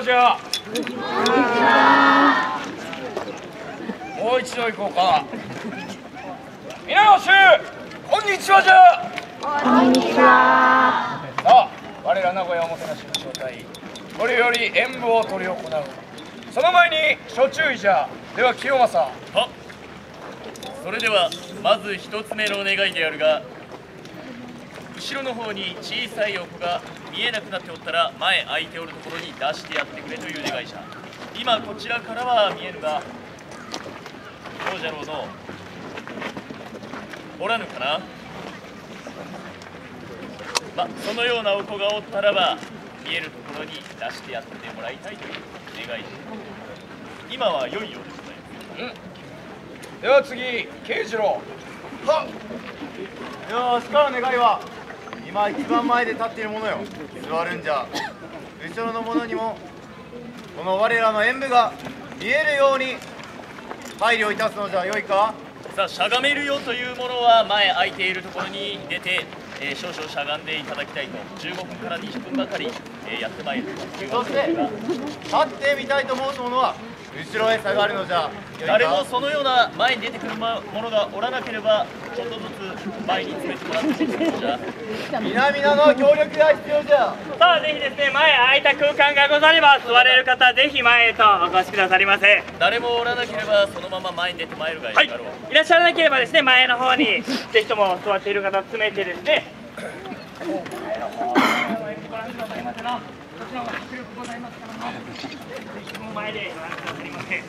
にちはじゃもう一度行こうか。皆の衆こんにちはじゃ。こんにちは。さあ我ら名古屋おもてなしの招待これより演舞を執り行う。その前に諸注意じゃでは清正。はそれではまず一つ目のお願いであるが後ろの方に小さい横が見えなくなっておったら前空いておるところに出してやってくれという願いじゃ今こちらからは見えるがどうじゃろうのおらぬかな？まそのようなお子がおったらば見えるところに出してやってもらいたいという願いじゃ今は良いようでございますでは次慶次郎。はよしから願いは。今一番前で立っているものよ。座るんじゃ。後ろの者にもこの我らの演舞が見えるように配慮いたすのじゃ。よいか。さあしゃがめるよというものは前空いているところに出て、えー少々しゃがんでいただきたいと。15分から20分ばかり、えーやってまいるそして立ってみたいと申す者は後ろへ下がるのじゃ誰もそのような前に出てくるものがおらなければちょっとずつ前に詰めてもらってもいいじゃ。皆々の協力が必要じゃ。さあぜひですね前空いた空間がござれば座れる方ぜひ前へとお越しくださりませ誰もおらなければそのまま前に出てまいるがいはいいだろう、い。らっしゃらなければですね前の方にぜひとも座っている方詰めてですね。前の方ご覧くださいませなこちらは迫力ございますからのぜも前でご覧くださいませ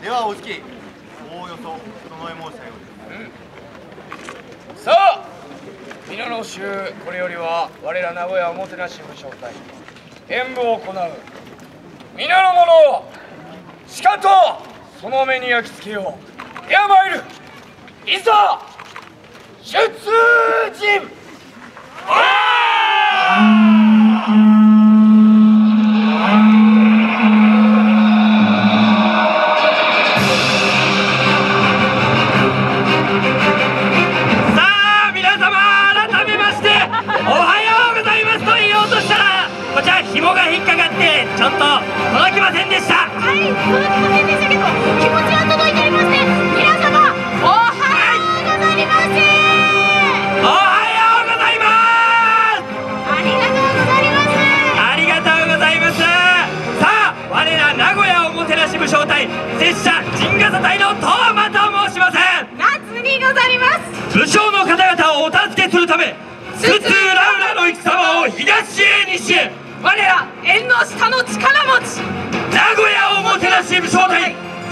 ではお月おおよそ整え申したようですさあ皆の衆。これよりは我ら名古屋おもてなし部招待演舞を行う皆の者をしかとその目に焼き付けよう。では参る。いざ出陣さ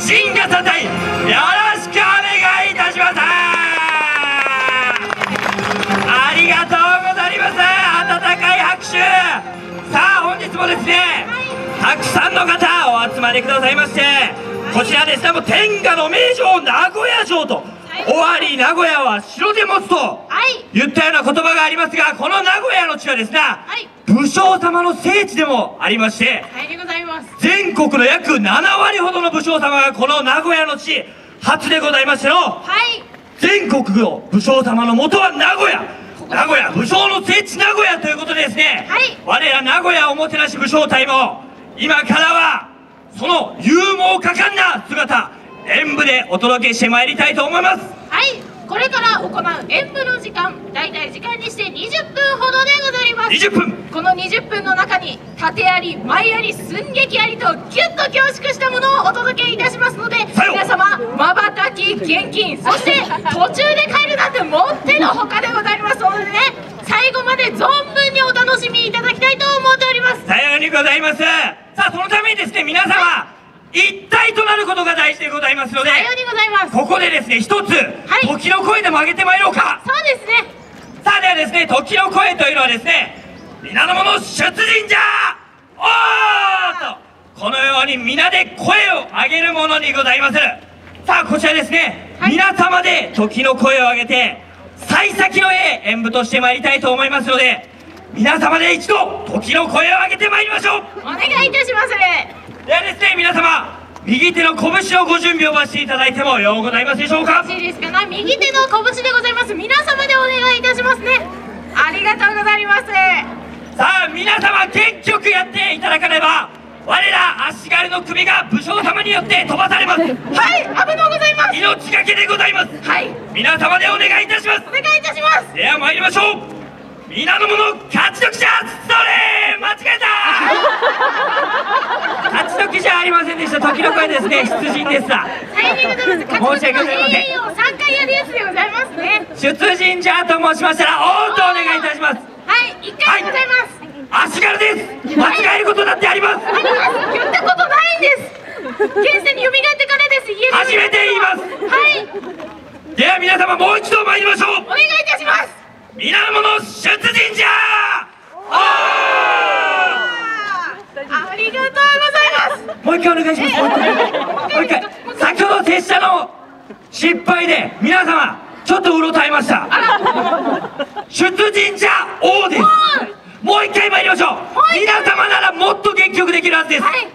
待陣笠隊よろしくお願いいたします。ありがとうございます。温かい拍手。さあ本日もですねたくさんの方お集まりくださいましてこちらです。ねもう天下の名城名古屋城と終わり名古屋は城で持つとはい。言ったような言葉がありますがこの名古屋の地はですねはい。武将様の聖地でもありましてはいでございます。全国の約7割ほどの武将様がこの名古屋の地初でございましてのはい。全国の武将様の元は名古屋名古屋武将の聖地名古屋ということでですね、はい我ら名古屋おもてなし武将隊も今からはその勇猛果敢な姿演舞でお届けしてまいりたいと思いますはい。これから行う演舞の時間、だいたい時間にして20分ほどでございます。20分。この20分の中に縦あり前あり寸劇ありとギュッと凝縮したものをお届けいたしますので皆様まばたき厳禁そして途中で帰るなんてもってのほかでございます。のでね最後まで存分にお楽しみいただきたいと思っております。さようにございます。さあそのためにですね皆様一体となることが大事でございますのでさようにございます。ここでですね一つ、い。時の声でも上げてまいろうか。そうですね。さあではですね時の声というのはですね皆の者出陣じゃ。おーっとこのように皆で声を上げるものにございます。さあこちらですね、はい。皆様で時の声を上げて幸先のええ演舞としてまいりたいと思いますので皆様で一度時の声を上げてまいりましょう。お願いいたしますではですね皆様右手の拳をご準備をばしていただいてもようございますでしょうか？よろしいですかな？右手の拳でございます。皆様でお願いいたしますね。ありがとうございます。さあ皆様結局やっていただかねば我ら足軽の首が武将様によって飛ばされます。はい危のございます。命がけでございます。はい。皆様でお願いいたします。お願いいたします。では参りましょう。皆の者勝ち時じゃそれ間違えた時じゃありませんでした。時の声ですね。出陣ですささようでございます勝ちの栄養を3回やるやつでございますね。出陣じゃと申しましたらおーっとお願いいたします。はい1回でございます。足軽です。間違えることだってあります。あります。言ったことないんです。現世に蘇ってからです。初めて言います。はい。では皆様もう一度参りましょう。お願いいたします。皆の者出陣じゃおありがとうございますーもう一回お願いします。もう一回もう回先ほど拙者の失敗で皆様ちょっとうろたえました出陣じゃ王ですもう一回参りましょう皆様ならもっと元気よくできるはずですはい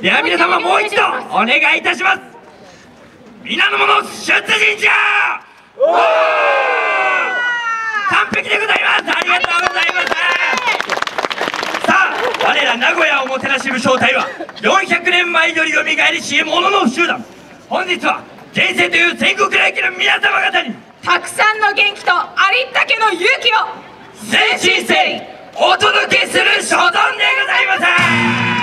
では皆様もう一度お願いいたします皆の者出陣じゃおー完璧でございますありがとうございます我ら名古屋おもてなし武将隊は400年前よりよみがえりし者の集団。本日は現世という全国来家の皆様方にたくさんの元気とありったけの勇気を誠心誠意お届けする所存でございます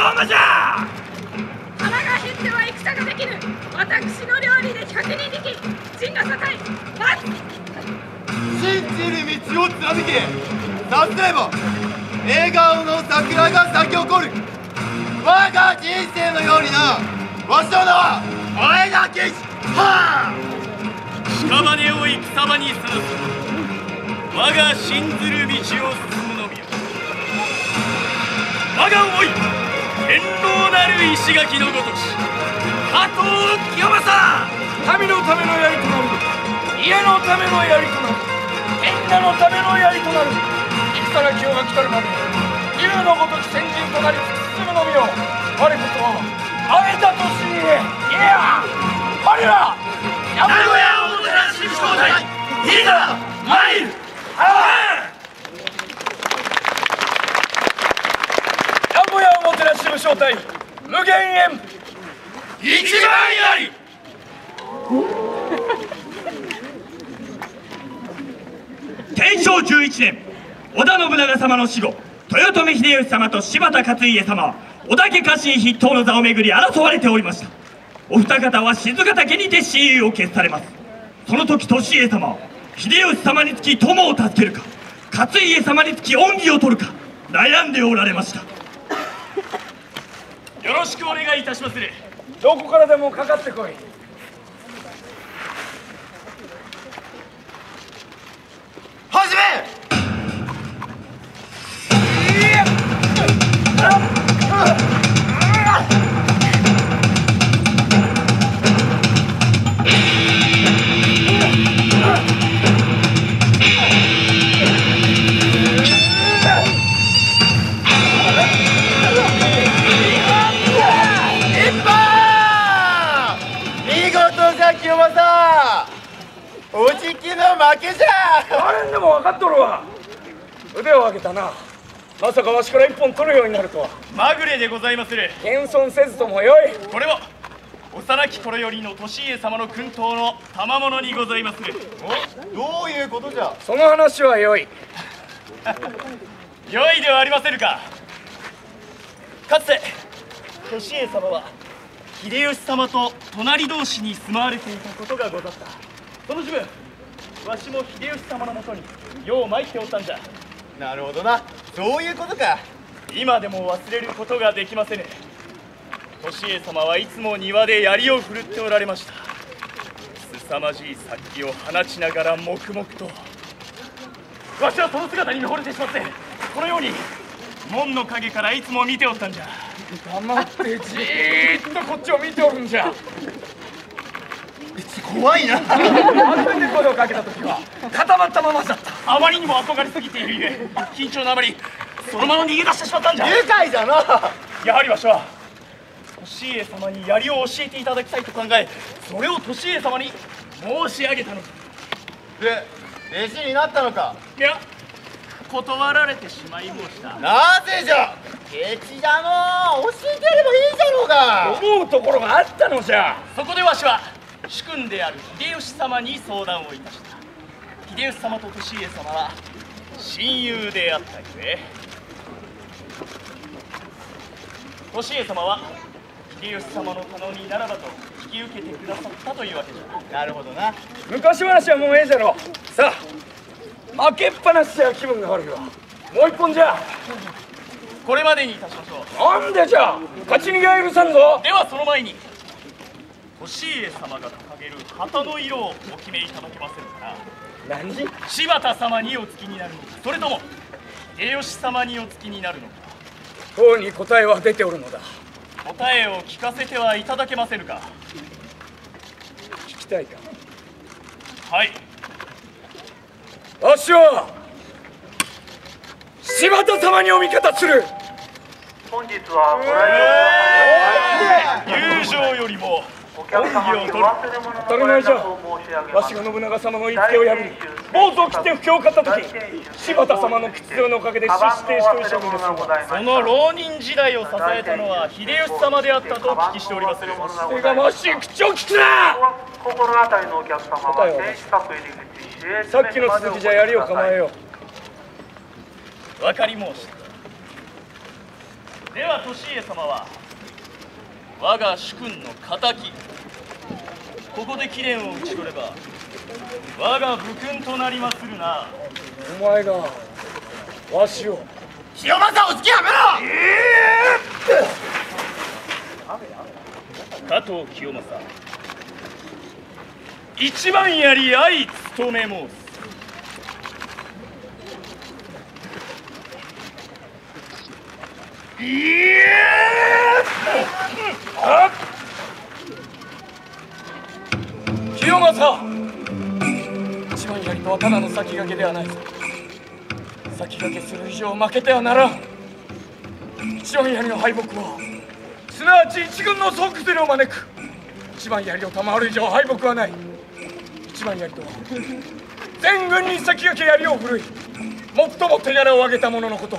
型第一等馬じゃ腹が減っては戦ができる私の料理で100人力陣が栄えます信じる道を貫けさすれば笑顔の桜が咲き誇る我が人生のようになわしの名は前田健はあ屍を戦場にさらす我が信ずる道を進むのみよ。我が思い堅牢なる石垣のごとし加藤清正民のための槍となる。家のための槍となる。天下のための槍となる。戦ら清が来たるまで竜のごとき先人となり突き進むのみよ。我こそは会えたとし番やり。天正11年織田信長様の死後豊臣秀吉様と柴田勝家様は織田家家臣筆頭の座をめぐり争われておりました。お二方は静ヶ岳にて親友を決されます。その時利家様は秀吉様につき友を助けるか勝家様につき恩義を取るか悩んでおられました。よろしくお願いいたしまする。どこからでもかかってこい。わしから一本取るようになるとは。まぐれでございまする。謙遜せずともよい。これは幼き頃よりの利家様の薫陶の賜物にございまする。おどういうことじゃ？その話はよい。良いではありませぬか。かつて利家様は秀吉様と隣同士に住まわれていたことがござった。その自分わしも秀吉様のもとによう参っておったんじゃ。なるほどな。そういうことか今でも忘れることができませぬ。利家様はいつも庭で槍を振るっておられました。凄まじい殺気を放ちながら黙々と。わしはその姿に見惚れてしまってこのように門の陰からいつも見ておったんじゃ。黙ってじーっとこっちを見ておるんじゃ。怖いな。初めて声をかけた時は固まったままだった。あまりにも憧れすぎているゆえ緊張のあまりそのまま逃げ出してしまったんじゃ。愉快じゃな。やはりわしは利家様に槍を教えていただきたいと考えそれを利家様に申し上げたのだ。で弟子になったのか。いや断られてしまい申した。なぜじゃ。ケチじゃの教えてやればいいじゃろうが。思うところがあったのじゃ。そこでわしは主君である秀吉様に相談をいたした。秀吉様と利家様は親友であったゆえ利家様は秀吉様の頼みならばと引き受けてくださったというわけじゃ。なるほどな。昔話はもうええじゃろ。さあ負けっぱなしじゃ気分が悪いわ。もう一本じゃ。これまでにいたしましょうなんでじゃ。勝ち逃げは許さんぞ。ではその前に利家様が掲げる旗の色をお決めいただけませんか。何？柴田様にお付きになるのか。それとも秀吉様にお付きになるのかとうに答えは出ておるのだ。答えを聞かせてはいただけませぬか。聞きたいか？はい。わしは柴田様にお味方する。本日はご来友情よりもお客様にお忘れ物の当たり前じゃわしが信長様の言いつけを破り坊主を切って不況を買った時柴田様の口添えのおかげで出資停止と一緒にですその浪人時代を支えたのは秀吉様であったとお聞きしております。手がましい口を聞くな！心当たりのお客様は天守閣入り口さっきの続きじゃ槍を構えよ分かり申した。では利家様は我が主君の敵ここで貴殿を討ち取れば我が武君となりまするな。うお前がわしを。清正を好きやめろ加藤清正。一番やり相務め申す清正。一番槍とはただの先駆けではないぞ。先駆けする以上負けてはならん。一番槍の敗北はすなわち一軍の総崩れを招く。一番槍を賜る以上敗北はない。一番槍とは。全軍に先駆け槍を振るい。最も手柄を上げた者のこと。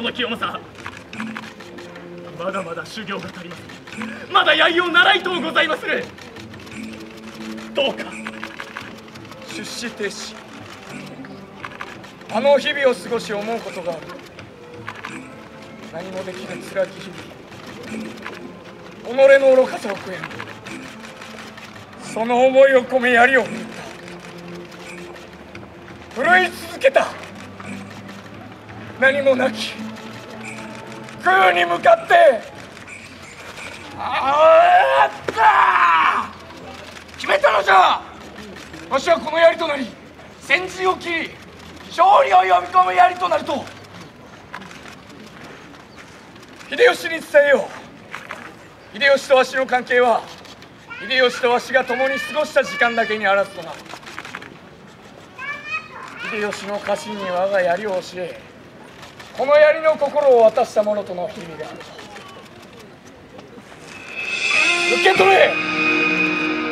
この清正。まだまだ修行が足りません。まだ槍を習いとうございまする。どうか。出資停止。あの日々を過ごし思うことがある。何もできぬ辛き日々。己の愚かさを悔やむその思いを込め槍を振った。振るい続けた。何もなき。空に向かって。ああった決めたのじゃ。わしはこの槍となり先陣を切り勝利を呼び込む槍となると。秀吉に伝えよう。秀吉とわしの関係は秀吉とわしが共に過ごした時間だけにあらずとな秀吉の家臣に我が槍を教えこの槍の心を渡した者との日々である受け取れ。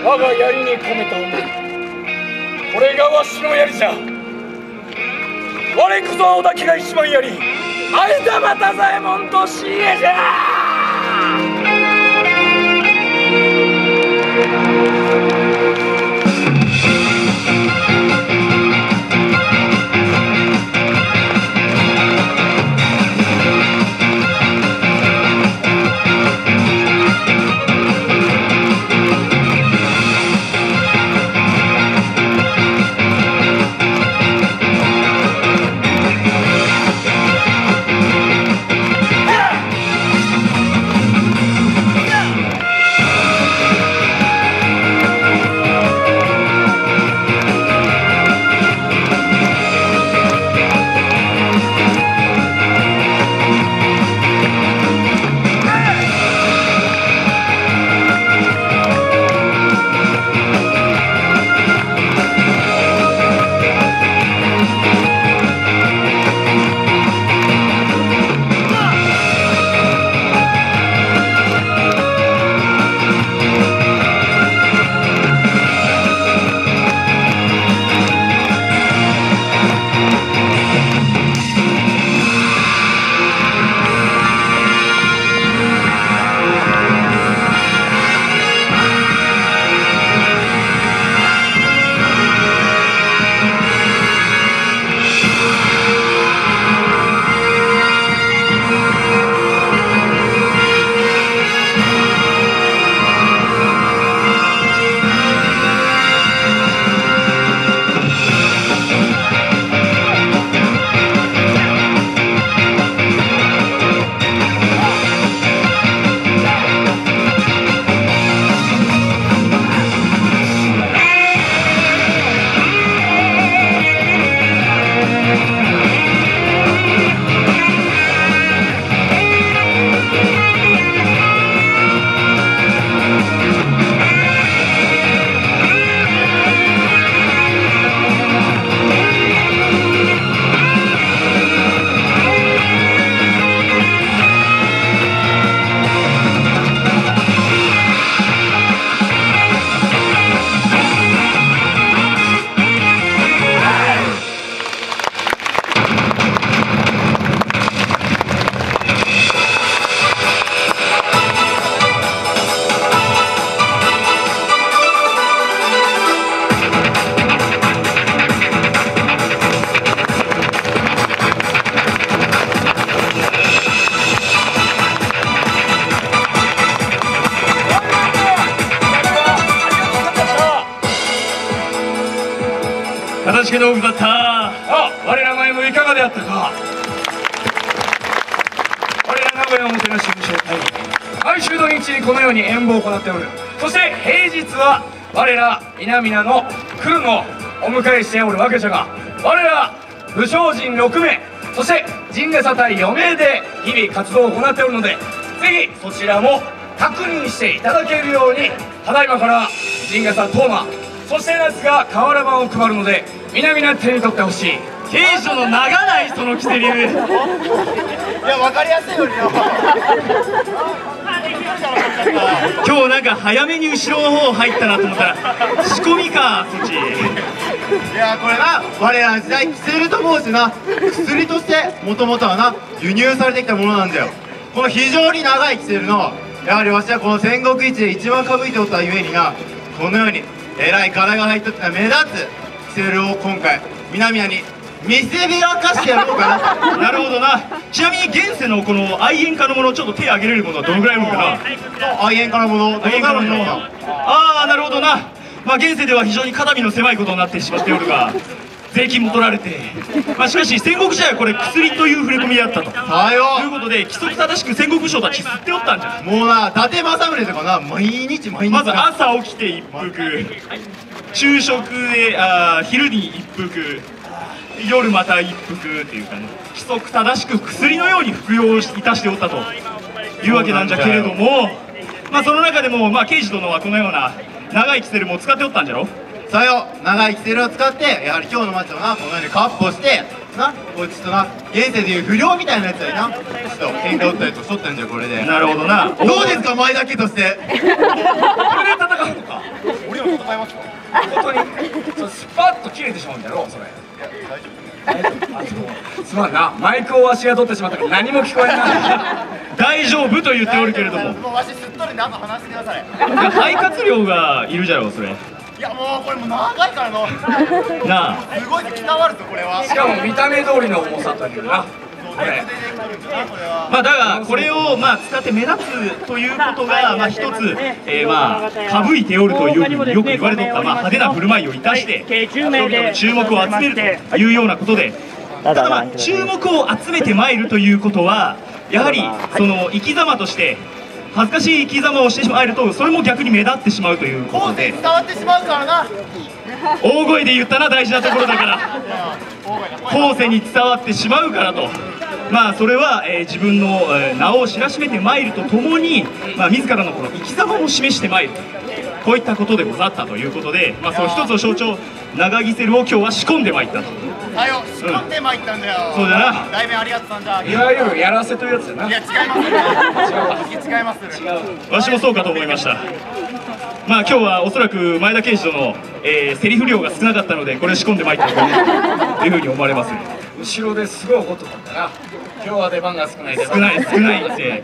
我が槍に込めた思いこれがわしの槍じゃ。我こそ青竹が一番槍相田又左衛門としえじゃ「毎週土日にこのように演舞を行っておる。そして平日は我ら南名の来るのをお迎えしておるわけじゃが我ら武将陣6名そして陣笠隊4名で日々活動を行っておるのでぜひそちらも確認していただけるようにただいまから陣笠東馬そしてですが瓦版を配るので皆々手に取ってほしい。刑事の長ないその着せりいや分かりやすいよりよ。今日なんか早めに後ろの方入ったなと思ったら仕込みかそっち。いやこれな我らの時代キセルと申してな薬としてもともとはな輸入されてきたものなんだよ。この非常に長いキセルのやはりわしはこの戦国一で一番かぶいておったゆえになこのようにえらい柄が入っとった目立つキセルを今回南谷に見せびらかしてやろうかな なるほどなちなみに現世のこの愛煙家のものちょっと手挙げれるものはどのぐらいあるのかな？愛煙家のものど愛煙家のものの。ああなるほどな。まあ現世では非常に肩身の狭いことになってしまっておるが 税金も取られて。まあしかし戦国時代はこれ薬という触れ込みであったと。さよ。ということで規則正しく戦国武将たち吸っておったんじゃ。もうな伊達政宗とかな。毎日毎日。まず朝起きて一服。昼食であー昼に一服夜また一服っていうかね規則正しく薬のように服用いたしておったというわけなんじゃけれどもまあその中でもまあ刑事殿はこのような長いキセルも使っておったんじゃろ？さよ。長いキセルを使ってやはり今日の街をなこのようにカッポしてなこいつとな現世でいう不良みたいなやつやな。ちょっと喧嘩打ったりとしとったんじゃこれで。なるほどな。どうですか前だけとして？これで戦うのか？俺も戦いますか本当にそうスパッと切れてしまうんだろうそれあそうすまんな。マイクをわしが取ってしまったから何も聞こえない。大丈夫と言っておるけれども。もうわし吸っとるんであと話してください。肺活量がいるじゃろうそれ。いやもうこれもう長いからの。なあ。すごい伝わるぞこれは。しかも見た目通りの重さというなこれまあだがこれをまあ使って目立つということがまあ一つ、えー、まあかぶいておるというよく言われとったまあ派手な振る舞いをいたして人々の注目を集めるとい。うようなことでただまあ注目を集めてまい。るとい。うことはやはりその生き様として恥ずかしい。生き様をしてしまえるとそれも逆に目立ってしまうとい。うことで伝わってしまうからな大声で言ったな大事なところだから後世に伝わってしまうからと。まあそれは、えー自分の、えー名を知らしめてまいるとともに、まあ、自らのこの生き様も示してまいる。こういったことでござったということで、まあ、その一つの象徴長ギセルを今日は仕込んでまいったと。さよ仕込んでまいったんだよ。そうだな。大名ありがとうさんじゃいわゆるやらせというやつだな。いや違います 違います。違う。わしもそうかと思いました。まあ今日はおそらく前田刑事との、えーセリフ量が少なかったのでこれ仕込んでまいったというふうに思われます後ろですごい怒っとったんだな。今日は出番が少ない。少ない少ないって。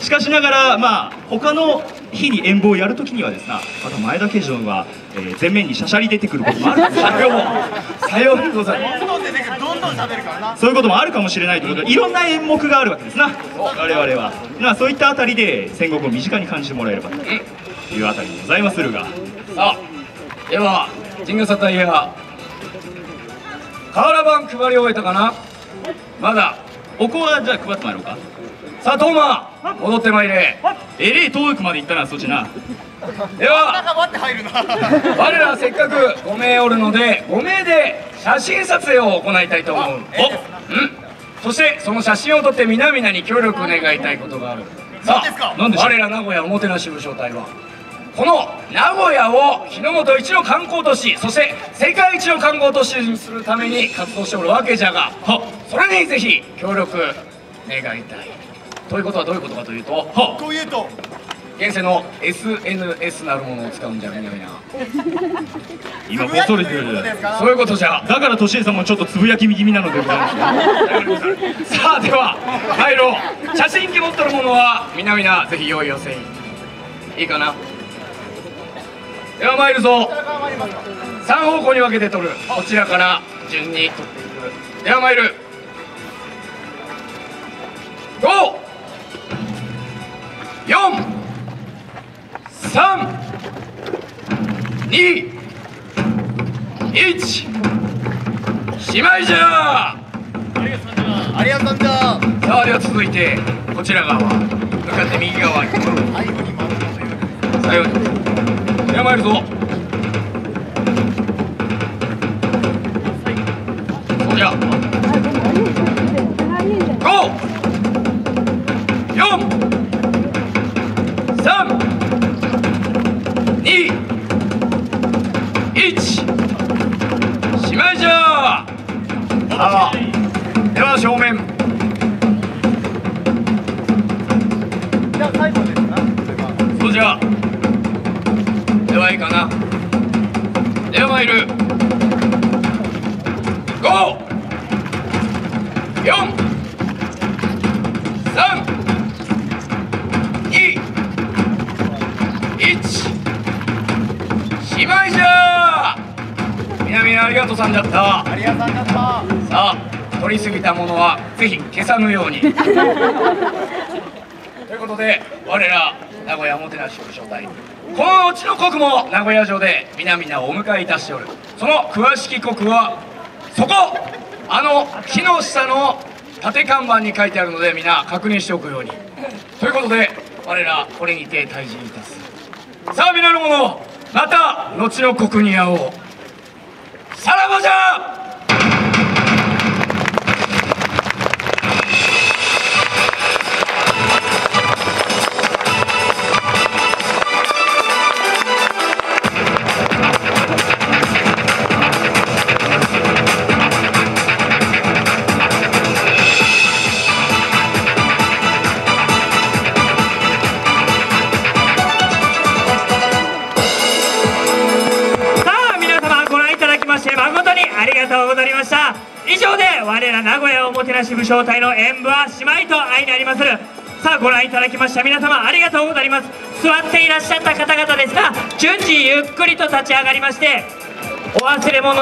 しかしながらまあ他の日に演舞をやるときにはですなまた前田刑事殿が、えー前面にしゃしゃり出てくることもある。かもしれないさようさようでございます。どんどん出てくるどんどん喋るからな。そういうこともあるかもしれないということでいろんな演目があるわけですな。我々は。まあそういったあたりで戦国を身近に感じてもらえればというあたりでございまするが。さあでは陣笠隊や瓦版配り終えたかな？まだおこはじゃあ配ってまいろうか。さあトーマ戻ってまいれ。えれい遠くまで行ったなそっちなでは我らせっかく5名おるので5名で写真撮影を行いたいと思う。おうん？そしてその写真を撮って皆々に協力願いたいことがある。さ何ですか？あ我ら名古屋おもてなし部招待はこの名古屋を日の本一の観光都市そして世界一の観光都市にするために活動しておるわけじゃがはそれにぜひ協力願いたい。ということはどういうことかというとはこう言うと現世の SNS なるものを使うんじゃみなみな今恐れてつぶやきということでるすか。そういうことじゃ。だから年恵さんもちょっとつぶやき気味なのでございます。さあでは入ろう。写真機持ってるものはみなみなぜひ用意をせいいいかな？では参るぞ。3方向に分けて撮る。こちらから順に撮っていく。では参る。54321しまいじゃありがとうじゃ。さあでは続いてこちら側。向かって右側に最後に回るという最後にでは参るぞそうじゃ五四。三。二。一。しまいじゃ。さあではいいかな。では参る。五四三二一。しまいじゃみなみなありがとうさんだった。ありがとうだった。さあ取りすぎたものはぜひ消さぬように。ということで我ら名古屋もてなし部招待このうちの国も名古屋城で皆々をお迎えいたしておる。その詳しき国はそこあの木の下の縦看板に書いてあるので皆確認しておくように。ということで我らこれにて退陣いたす。さあ皆の者また後の国に会おう。さらばじゃなし部招待の演舞は姉妹と愛にありまする。さあご覧いただきました皆様ありがとうございます。座っていらっしゃった方々ですが順次ゆっくりと立ち上がりましてお忘れ物